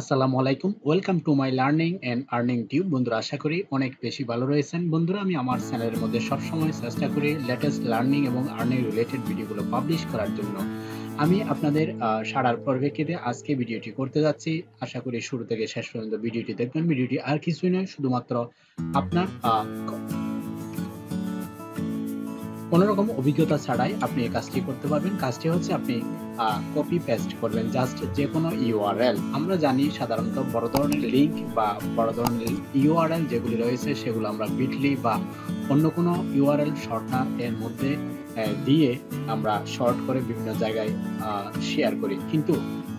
আসসালামু আলাইকুম। Welcome to my learning and earning tube বন্ধুরা, আশা করি অনেক বেশি ভালো রয়েছেন। বন্ধুরা, আমি আমার চ্যানেলের মধ্যে সবসময় চেষ্টা করি লেটেস্ট লার্নিং এবং আর্নিং রিলেটেড ভিডিওগুলো পাবলিশ করার জন্য। আমি আপনাদের সাড়ার পরিপ্রেক্ষিতে আজকে ভিডিওটি করতে যাচ্ছি। আশা করি শুরু থেকে শেষ পর্যন্ত ভিডিওটি দেখবেন। ভিডিওটি আর কিছুই নয়, শুধুমাত্র আপনার কোনো রকম অভিজ্ঞতা ছাড়াই আপনি এই কাজটি করতে পারবেন। কাজটি হচ্ছে আপনি কপি পেস্ট করবেন জাস্ট যে কোনো ইউআরএল আমরা জানি সাধারণত বড় ধরনের লিংক বা বড় ধরনের ইউআরএল যেগুলি রয়েছে সেগুলো আমরা বিটলি বা অন্য কোনো ইউআরএল শর্টনার এর মধ্যে দিয়ে আমরা শর্ট করে বিভিন্ন জায়গায় শেয়ার করি। কিন্তু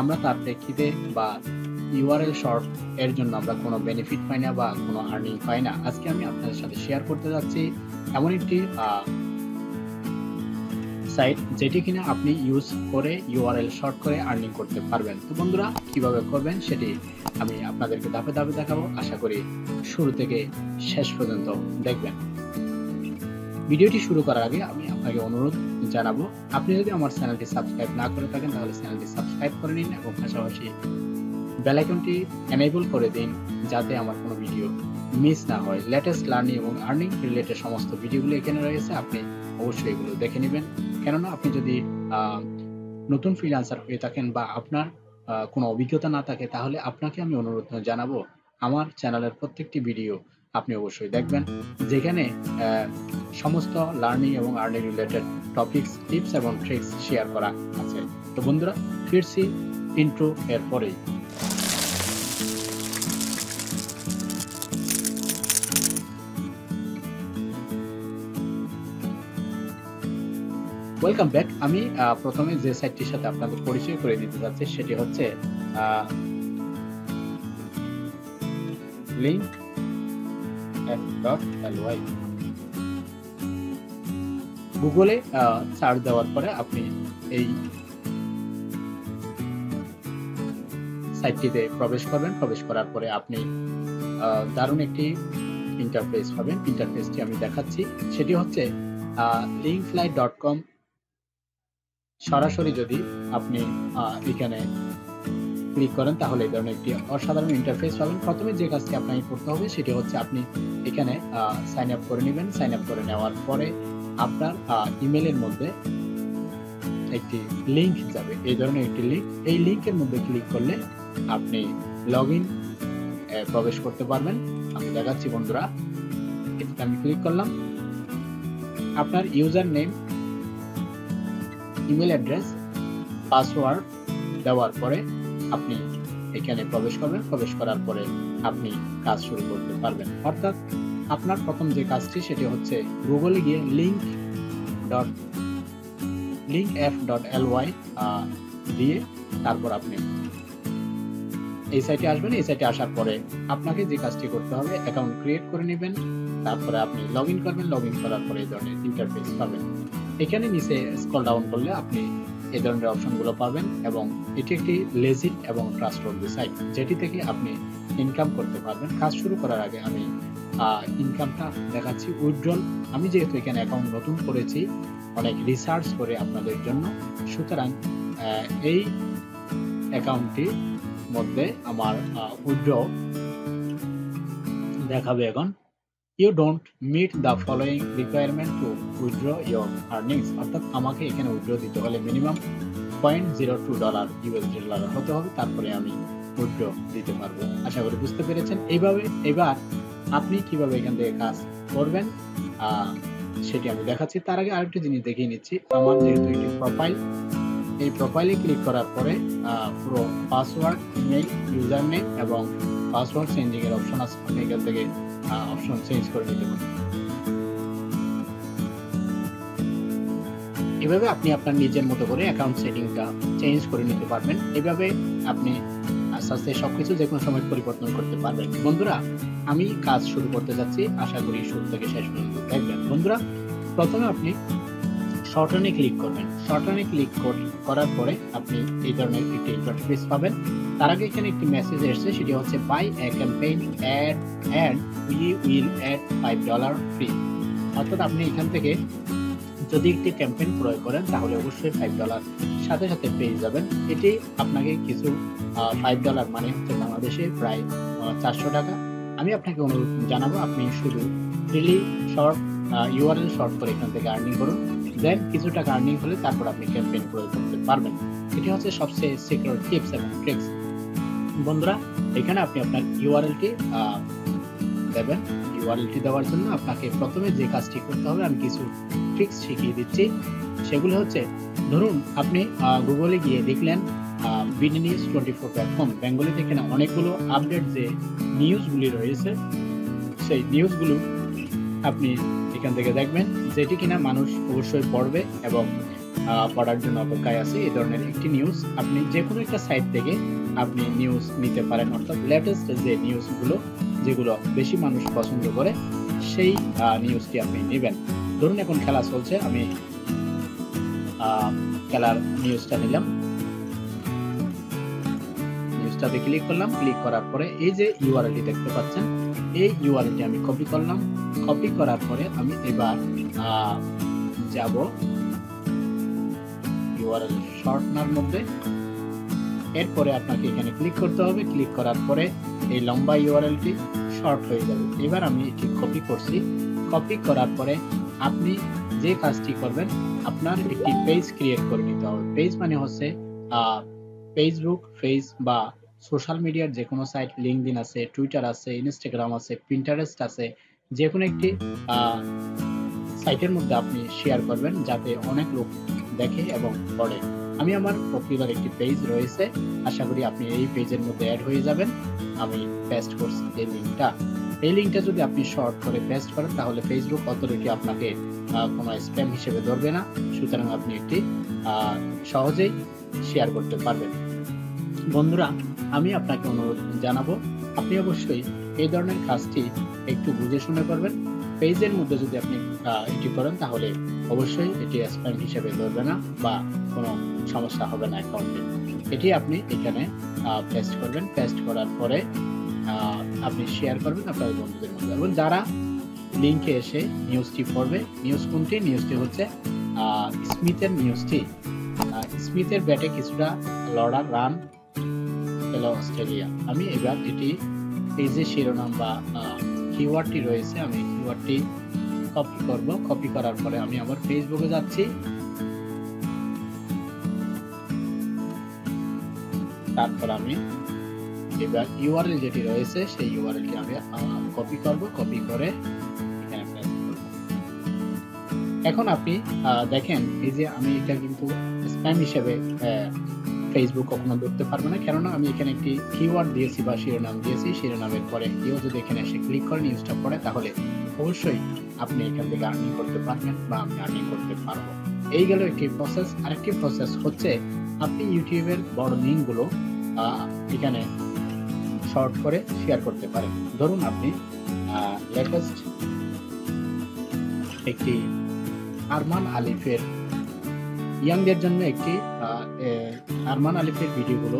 আমরা তার প্রেক্ষিতে বা ইউআরএল শর্ট এর জন্য আমরা কোনো বেনিফিট পাই না বা কোনো আর্নিং পাই না। আজকে আমি আপনাদের সাথে শেয়ার করতে যাচ্ছি এমন একটি সাইট যেটি কিনা আপনি ইউজ করে ইউআরএল শর্ট করে আর্নিং করতে পারবেন। তো বন্ধুরা, কীভাবে করবেন সেটি আমি আপনাদেরকে ধাপে ধাপে দেখাবো। আশা করি শুরু থেকে শেষ পর্যন্ত দেখবেন। ভিডিওটি শুরু করার আগে আমি আপনাকে অনুরোধ জানাব, আপনি যদি আমার চ্যানেলটি সাবস্ক্রাইব না করে থাকেন, তাহলে চ্যানেলটি সাবস্ক্রাইব করে নিন এবং পাশাপাশি বেল আইকনটি এনেবল করে দিন যাতে আমার কোনো ভিডিও মিস না হয়। লেটেস্ট লার্নিং এবং আর্নিং রিলেটেড সমস্ত ভিডিওগুলো এখানে রয়েছে, আপনি অবশ্যই এগুলো দেখে নেবেন। কেননা আপনি যদি নতুন ফ্রিল্যান্সার হয়ে থাকেন বা আপনার কোনো অভিজ্ঞতা না থাকে, তাহলে আপনাকে আমি অনুরোধ জানাব, আমার চ্যানেলের প্রত্যেকটি ভিডিও আপনি অবশ্যই দেখবেন, যেখানে সমস্ত লার্নিং এবং আর্নিং রিলেটেড টপিকস টিপস এবং ট্রিক্স শেয়ার করা আছে। তো বন্ধুরা, ফিরছি ইন্ট্রো এর পরেই। ওয়েলকাম ব্যাক আমি প্রথমে যে সাইটটির সাথে আপনাদের পরিচয় করে দিতে যাচ্ছি, সেটি হচ্ছে লিঙ্ক গুগলে সার্চ দেওয়ার পরে আপনি এই সাইটটিতে প্রবেশ করবেন। প্রবেশ করার পরে আপনি দারুণ একটি ইন্টারফেস পাবেন। ইন্টারফেসটি আমি দেখাচ্ছি। সেটি হচ্ছে লিঙ্কফ্লাই ডট কম সরাসরি যদি আপনি এখানে ক্লিক করেন, তাহলে এই ধরনের একটি অসাধারণ ইন্টারফেস পাবেন। প্রথমে যে কাজটি আপনাকে করতে হবে, সেটি হচ্ছে আপনি এখানে সাইন আপ করে নেবেন। সাইন আপ করে নেওয়ার পরে আপনার ইমেলের মধ্যে একটি লিংক যাবে। এই ধরনের একটি লিঙ্ক এই লিঙ্কের মধ্যে ক্লিক করলে আপনি লগ ইন প্রবেশ করতে পারবেন। আমি দেখাচ্ছি বন্ধুরা। আমি ক্লিক করলাম। আপনার user name email address, password দেওয়ার পরে আপনি এখানে প্রবেশ করবেন। প্রবেশ করার পরে আপনি কাজ শুরু করতে পারবেন। অর্থাৎ আপনার প্রথম যে কাজটি সেটি হচ্ছে গুগলে গিয়ে link dot link F dot L Y দিয়ে তারপর আপনি এই সাইটে আসবেন। এই সাইটে আসার পরে আপনাকে যে কাজটি করতে হবে অ্যাকাউন্ট ক্রিয়েট করে নেবেন। তারপরে আপনি লগ ইন করবেন। লগ ইন করার পরে এই ধরনের ইন্টারফেস পাবেন। এখানে নিচে স্ক্রল ডাউন করলে আপনি এই ধরনের অপশনগুলো পাবেন এবং এটি একটি লেজিট এবং ট্রাস্টওয়ার্দি সাইট যেটি থেকে আপনি ইনকাম করতে পারবেন। কাজ শুরু করার আগে আমি ইনকামটা দেখাচ্ছি উইথড্রল আমি যেহেতু এখানে অ্যাকাউন্ট নতুন করেছি, অনেক রিসার্চ করে আপনাদের জন্য। সুতরাং এই অ্যাকাউন্টটির মধ্যে আমার উইথড্র দেখাবে এখন। You don't meet the following requirement to withdraw your earnings অর্থাৎ আমাকে এখানে উইথড্র দিতে হলে minimum point zero two dollar USD dollar হতে হবে, তারপরে আমি উইথড্র দিতে পারব। আশা করি বুঝতে পেরেছেন? এইভাবে, এবার আপনি কীভাবে এখান থেকে কাজ করবেন সেটি আমি দেখাচ্ছি। তার আগে আরেকটি জিনিস দেখিয়ে নিচ্ছি। আমার যেহেতু এটি প্রোফাইল এই প্রোফাইলে ক্লিক করার পরে পুরো পাসওয়ার্ড ইমেল ইউজার নেম এবং পাসওয়ার্ড চেঞ্জিংয়ের অপশন আছে। আপনি এখান থেকে অপশন চেঞ্জ করে নিতে পারেন। এভাবে আপনি আপনার নিজের মতো করে অ্যাকাউন্ট সেটিংটা চেঞ্জ করে নিতে পারবেন। এভাবে আপনি আস্তে আস্তে সব কিছু যে কোনো সময় পরিবর্তন করতে পারবেন। বন্ধুরা, আমি কাজ শুরু করতে যাচ্ছি। আশা করি শুরু থেকে শেষ পর্যন্ত দেখবেন। বন্ধুরা, প্রথমে আপনি শর্টনে ক্লিক করবেন। শর্টনে ক্লিক করার পরে আপনি এই ধরনের একটি ইন্টারফেস পাবেন। তার আগে এখানে একটি মেসেজ এসেছে, সেটি হচ্ছে buy a campaign ad ad we will add five dollar free অর্থাৎ আপনি এখান থেকে যদি একটি ক্যাম্পেইন প্রয়োগ করেন, তাহলে অবশ্যই ফাইভ ডলার সাথে সাথে পেয়ে যাবেন। এটি আপনাকে কিছু ফাইভ ডলার মানে হচ্ছে বাংলাদেশে প্রায় চারশো টাকা। আমি আপনাকে অনুরোধ জানাব, আপনি শুধু ফ্রিলি শর্ট ইউআরএল শর্ট করে এখান থেকে আর্নিং করুন। দেন কিছু টাকা আর্নিং হলে তারপর আপনি ক্যাম্পেইন প্রয়োগ করতে পারবেন। এটি হচ্ছে সবচেয়ে সিকিউর টিপস এবং ট্রিক্স বন্ধুরা, এখানে আপনি আপনার ইউআরএলটি দেবেন। ইউআরএলটি দেওয়ার জন্য আপনাকে প্রথমে যে কাজটি করতে হবে, আমি কিছু ট্রিক্স শিখিয়ে দিচ্ছি। সেগুলো হচ্ছে, ধরুন আপনি গুগলে গিয়ে দেখলেন BD news twenty four platform বেঙ্গলিতে এখানে অনেকগুলো আপডেট যে নিউজগুলি রয়েছে, সেই নিউজগুলো আপনি এখান থেকে দেখবেন। যেটি কিনা মানুষ অবশ্যই পড়বে এবং পড়ার জন্য অপেক্ষায় আছে। এই ধরনের একটি নিউজ আপনি যে কোনো একটা সাইট থেকে আপনি নিউজ নিতে পারেন। অর্থাৎ লেটেস্ট যে নিউজগুলো যেগুলো বেশি মানুষ পছন্দ করে, সেই নিউজটি আপনি নেবেন। ধরুন এখন খেলা চলছে, আমি খেলার নিউজটা নিলাম। নিউজটাতে ক্লিক করলাম। ক্লিক করার পরে এই যে ইউআরএলটি দেখতে পাচ্ছেন, এই ইউআরএলটি আমি কপি করলাম। কপি করার পরে আমি এবার যাব ইউআরএল শর্টনার মধ্যে। এরপরে আপনাকে এখানে ক্লিক করতে হবে। ক্লিক করার পরে এই লম্বা ইউআরএলটি শর্ট হয়ে যাবে। এবার আমি এটি কপি করছি। কপি করার পরে আপনি যে কাজটি করবেন, আপনার একটি পেজ ক্রিয়েট করে নিতে হবে। পেজ মানে হচ্ছে ফেসবুক ফেস বা সোশ্যাল মিডিয়ার যে কোনো সাইট লিঙ্কডিন আছে টুইটার আছে ইনস্টাগ্রাম আছে পিন্টারেস্ট আছে যে কোনো একটি সাইটের মধ্যে আপনি শেয়ার করবেন যাতে অনেক লোক দেখে এবং পড়ে। আমি আমার পপুলার একটি পেজ রয়েছে। আশা করি আপনি এই পেজের মধ্যে অ্যাড হয়ে যাবেন। আমি পেস্ট করছি এই লিঙ্কটা এই লিঙ্কটা যদি আপনি শর্ট করে পেস্ট করেন, তাহলে ফেসবুক অথরিটি আপনাকে কোনো স্প্যাম হিসেবে ধরবে না। সুতরাং আপনি একটি সহজেই শেয়ার করতে পারবেন। বন্ধুরা, আমি আপনাকে অনুরোধ জানাব, আপনি অবশ্যই এই ধরনের কাজটি একটু বুঝে শুনে করবেন। পেজের মধ্যে যদি আপনি এটি করেন, তাহলে অবশ্যই এটি স্প্যাম হিসেবে ধরবে না বা কোনো সমস্যা হবে না অ্যাকাউন্টে এটি আপনি এখানে পেস্ট করবেন। পেস্ট করার পরে আপনি শেয়ার করবেন আপনার বন্ধুদের মধ্যে। এবং যারা লিঙ্কে এসে নিউজটি পড়বে নিউজ কোনটি? নিউজটি হচ্ছে স্মিথের নিউজটি স্মিথের ব্যাটে কিছুটা লড়ার রান পেল অস্ট্রেলিয়া। আমি এবার এটি এই যে শিরোনাম বা কিওয়ার্ডটি রয়েছে, আমি কিওয়ার্ডটি কপি করব। কপি করার পরে আমি আবার ফেসবুকে যাচ্ছি। তারপর আমি এবার ইউআরএল যেটি রয়েছে, সেই ইউআরএলটি আমি কপি করব। কপি করে এখন আপনি দেখেন, এই যে আমি এটা কিন্তু স্প্যাম হিসেবে ফেসবুক কখনো ধরতে পারবে না। কেননা আমি এখানে একটি কিওয়ার্ড দিয়েছি বা শিরোনাম দিয়েছি। শিরোনামের পরে কেউ যদি এখানে এসে ক্লিক করে নিউজটা পড়ে তাহলে অবশ্যই আপনি এখান থেকে আর্নিং করতে পারবেন বা আমি আর্নিং করতে পারব। এই গেল একটি প্রসেস আরেকটি প্রসেস হচ্ছে আপনি ইউটিউবের বড় লিঙ্কগুলো এখানে শর্ট করে শেয়ার করতে পারেন। ধরুন আপনি লেটেস্ট একটি আরমান আলিফের ইয়াংদের জন্য একটি আরমান আলিফের ভিডিওগুলো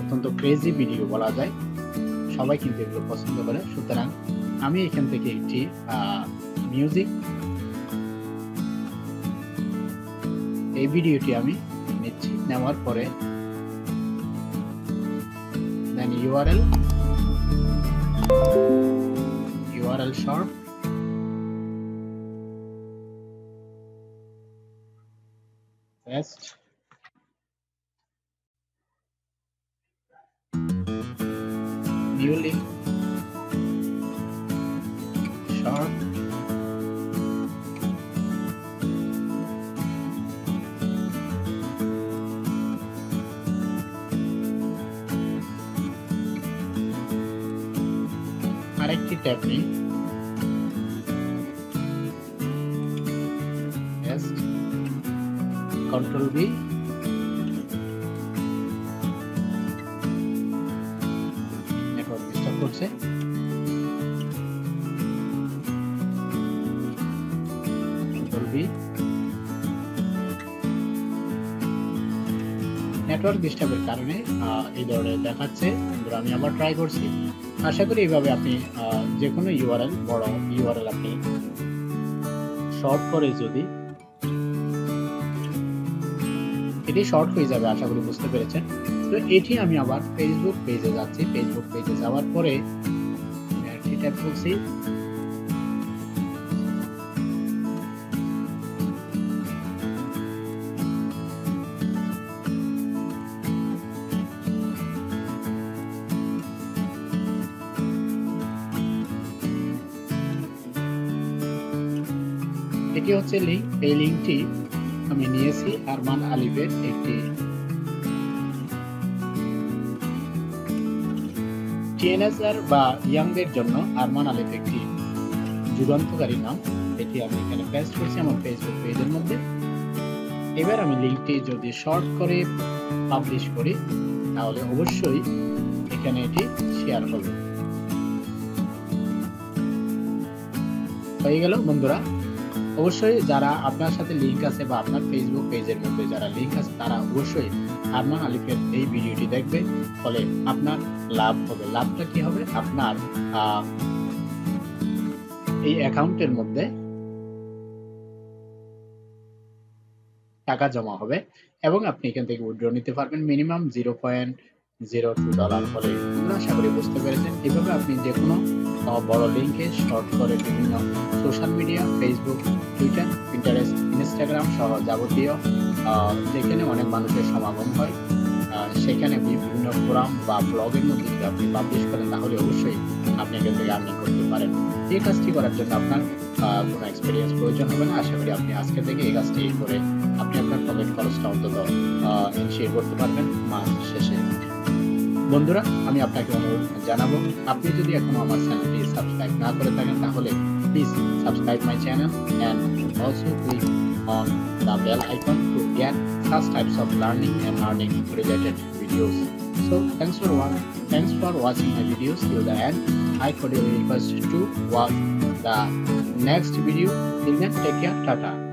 অত্যন্ত ক্রেজি ভিডিও বলা যায়। সবাই কিন্তু এগুলো পছন্দ করে। সুতরাং আমি এখান থেকে একটি মিউজিক এই ভিডিওটি আমি নিচ্ছি। নেওয়ার পরে then URL URL short test. link control B network disturb করছে। নেটওয়ার্ক ডিস্টার্বের কারণে এই ধরনের দেখাচ্ছে। আমি আবার ট্রাই করছি। আশা করি এইভাবে আপনি যে কোনো ইউআরএল বড় ইউআরএল আপনি শর্ট করে যদি এটি শর্ট হয়ে যাবে, আশা করি বুঝতে পেরেছেন। তো এটি আমি আবার ফেসবুক পেজে যাচ্ছি। ফেসবুক পেজে যাওয়ার পরে একটি ট্যাপ করছি এটি হচ্ছে লিঙ্ক এই লিঙ্কটি আমি নিয়েছি আরমান আলিফের একটি টিএনএসআর বা ইয়াংদের জন্য আরমান আলিফ একটি যুগান্তকারী নাম। এটি আমি এখানে পেস্ট করছি আমার ফেসবুক পেজের মধ্যে। এবার আমি লিঙ্কটি যদি শর্ট করে পাবলিশ করি, তাহলে অবশ্যই এখানে এটি শেয়ার হবে। হয়ে গেল বন্ধুরা। অবশ্যই যারা আপনার সাথে লিঙ্ক আছে বা আপনার ফেসবুক পেজের মধ্যে যারা লিঙ্ক আছে, তারা অবশ্যই আরমান আলিফের এই ভিডিওটি দেখবে। ফলে আপনার লাভ হবে। লাভটা কি হবে? আপনার এই অ্যাকাউন্টের মধ্যে টাকা জমা হবে এবং আপনি এখান থেকে উইথড্র নিতে পারবেন minimum zero point zero two dollar হলে আশা করি বুঝতে পেরেছেন। এভাবে আপনি যে কোনো বড় লিঙ্কে শর্ট করে বিভিন্ন social media Facebook Twitter interest Instagram সহ যাবতীয় যেখানে অনেক মানুষের সমাগম হয়। সেখানে বিভিন্ন ফোরাম বা ব্লগের মধ্যে যদি আপনি পাবলিশ করেন, তাহলে অবশ্যই আপনি এখান থেকে আর্নিং করতে পারেন। এই কাজটি করার জন্য আপনার কোনো এক্সপিরিয়েন্স প্রয়োজন হবে না। আশা করি আপনি আজকে থেকে এই কাজটি করে আপনি আপনার পকেট খরচটা অন্তত ইনশিয়ে করতে পারবেন। মাস শেষে। বন্ধুরা আমি আপনাকে অনুরোধ জানাবো আপনি যদি এখনো আমার চ্যানেলটি সাবস্ক্রাইব না করে থাকেন তাহলে please subscribe my channel and also click on the bell icon to get such types of learning and earning related videos. So thanks for one thanks for watching my videos till the end. I cordially request to watch the next video. Till then, take care. Tata.